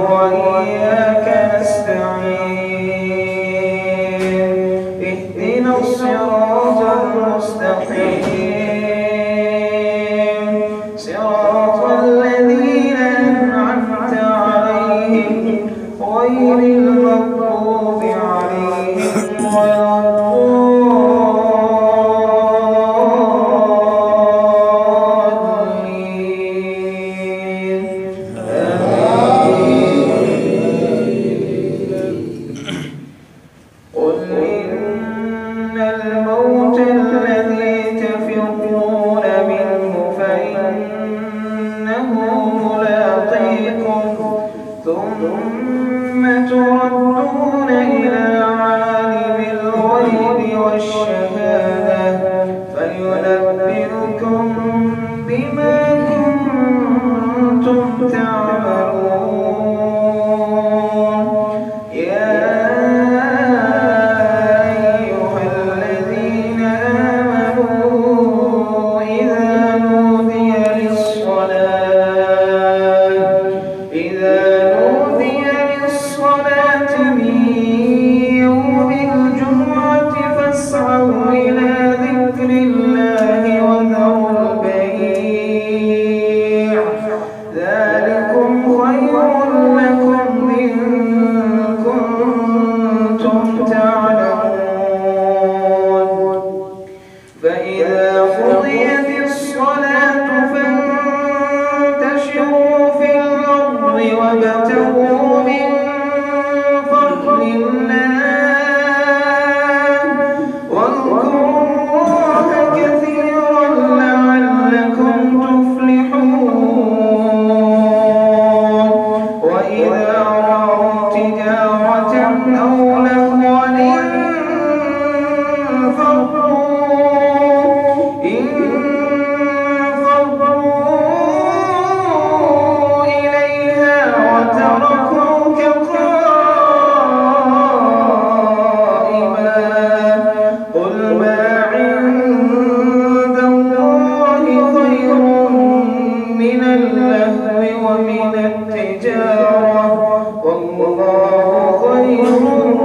وإياك نستعين. اهدنا الصراط غير المغضوب عليهم ولا الضالين. como ذلكم خير لكم إن كنتم تعلمون. فإذا قضيت الصلاة فانتشروا في الأرض وابتغوا من فضل الله. واذكروا الله كثيرا لعلكم تفلحون. التجارة والله خير